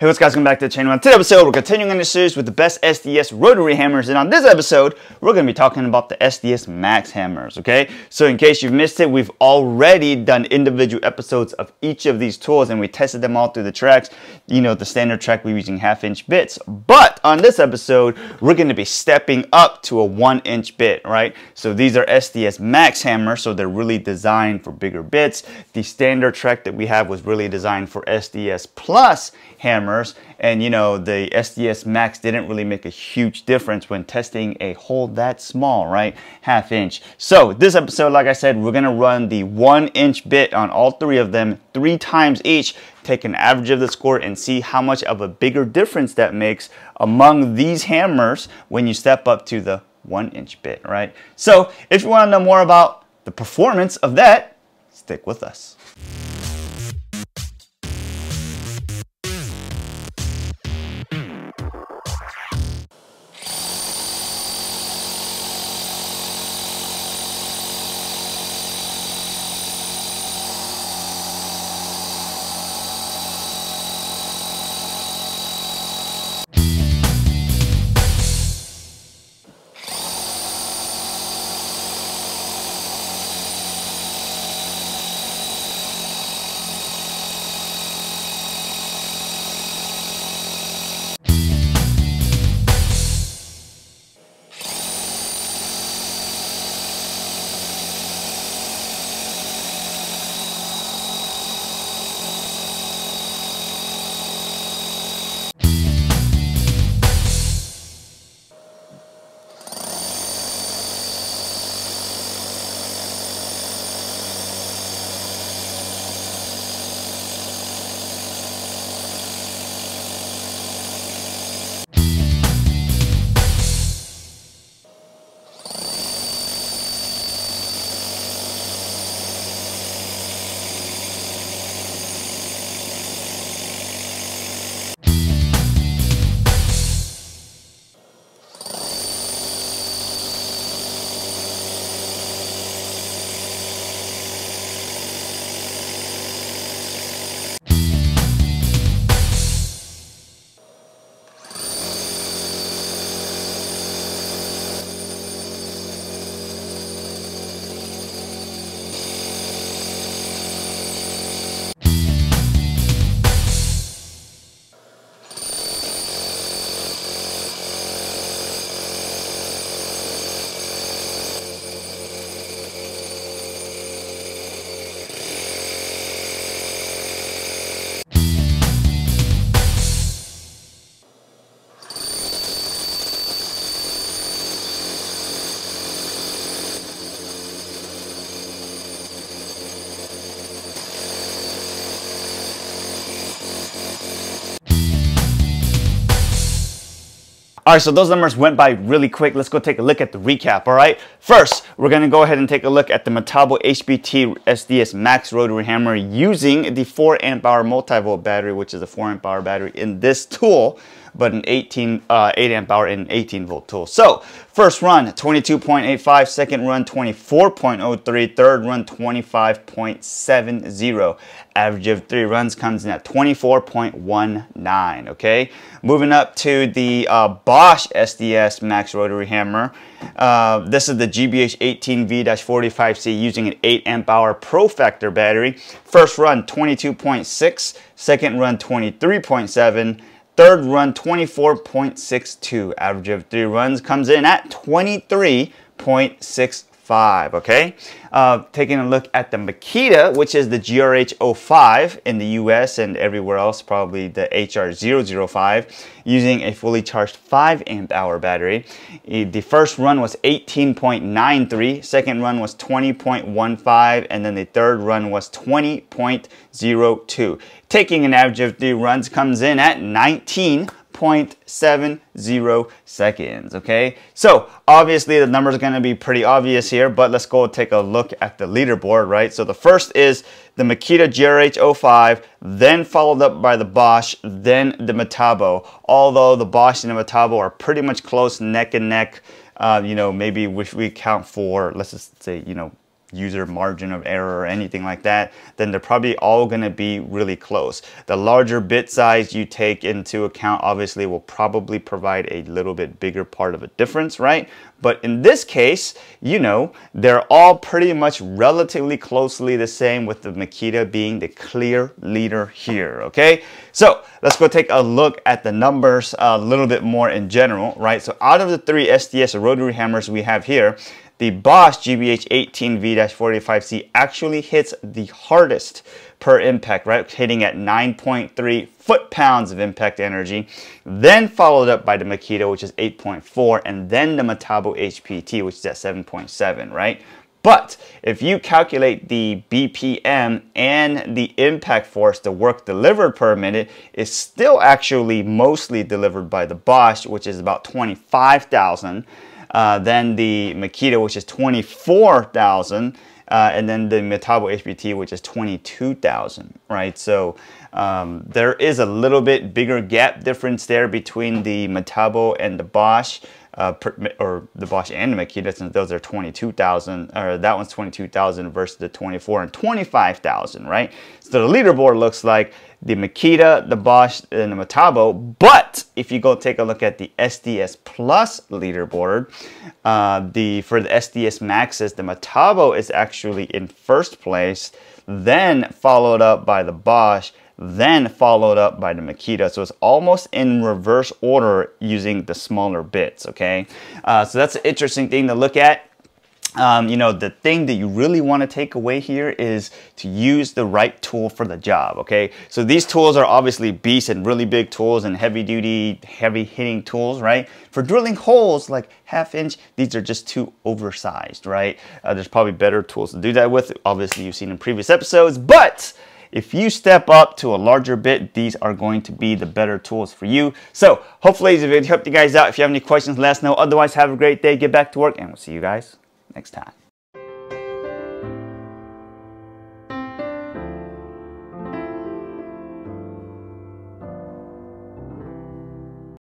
Hey what's guys, welcome back to the channel. On today's episode, we're continuing in the series with the best SDS rotary hammers. And on this episode, we're going to be talking about the SDS Max hammers, okay? So in case you've missed it, we've already done individual episodes of each of these tools and we tested them all through the tracks. You know, the standard track, we're using half inch bits. But on this episode, we're going to be stepping up to a one inch bit, right? So these are SDS Max hammers, so they're really designed for bigger bits. The standard track that we have was really designed for SDS Plus hammers and you know the SDS Max didn't really make a huge difference when testing a hole that small right half inch so this episode like I said we're gonna run the one inch bit on all three of them three times each take an average of the score and see how much of a bigger difference that makes among these hammers when you step up to the one inch bit right? So if you want to know more about the performance of that stick with us All right, so those numbers went by really quick. Let's go take a look at the recap, all right? First, we're gonna go ahead and take a look at the Metabo HPT SDS Max rotary hammer using the 4 amp hour multi-volt battery, which is a 4 amp hour battery in this tool but an 18, uh, 8 amp hour and 18 volt tool. So first run 22.85, second run 24.03, third run 25.70. Average of three runs comes in at 24.19, okay? Moving up to the uh, Bosch SDS Max Rotary Hammer. Uh, this is the GBH 18V-45C using an 8 amp hour Pro Factor battery. First run 22.6, second run 23.7, Third run, 24.62. Average of three runs comes in at 23.65, okay? Uh, taking a look at the Makita, which is the GRH05 in the US and everywhere else, probably the HR005, using a fully charged 5 amp hour battery. The first run was 18.93, second run was 20.15, and then the third run was 20.02. Taking an average of three runs comes in at 19 0.70 seconds, okay? So obviously the number is gonna be pretty obvious here, but let's go take a look at the leaderboard, right? So the first is the Makita GRH05, then followed up by the Bosch, then the Metabo. Although the Bosch and the Metabo are pretty much close neck and neck, uh, you know, maybe if we count for, let's just say, you know, user margin of error or anything like that, then they're probably all going to be really close. The larger bit size you take into account obviously will probably provide a little bit bigger part of a difference, right? But in this case, you know, they're all pretty much relatively closely the same with the Makita being the clear leader here, okay? So let's go take a look at the numbers a little bit more in general, right? So out of the three SDS rotary hammers we have here, the Bosch GBH18V-45C actually hits the hardest per impact, right? Hitting at 9.3 foot-pounds of impact energy, then followed up by the Makita, which is 8.4, and then the Metabo HPT, which is at 7.7, right? But if you calculate the BPM and the impact force, the work delivered per minute is still actually mostly delivered by the Bosch, which is about 25,000. Uh, then the Makita, which is 24,000. Uh, and then the Metabo HPT, which is 22,000, right? So um, there is a little bit bigger gap difference there between the Metabo and the Bosch uh, or the Bosch and the Makita, since those are 22,000, or that one's 22,000 versus the 24 and 25,000, right? So the leaderboard looks like the Makita, the Bosch, and the Metabo. But if you go take a look at the SDS Plus leaderboard, uh, the for the SDS Maxes, the Metabo is actually in first place, then followed up by the Bosch, then followed up by the Makita. So it's almost in reverse order using the smaller bits, okay? Uh, so that's an interesting thing to look at. Um, you know, the thing that you really want to take away here is to use the right tool for the job, okay? So these tools are obviously beast and really big tools and heavy duty, heavy hitting tools, right? For drilling holes like half inch, these are just too oversized, right? Uh, there's probably better tools to do that with. Obviously, you've seen in previous episodes, but if you step up to a larger bit, these are going to be the better tools for you. So hopefully this video helped you guys out. If you have any questions, let us know. Otherwise, have a great day. Get back to work and we'll see you guys next time.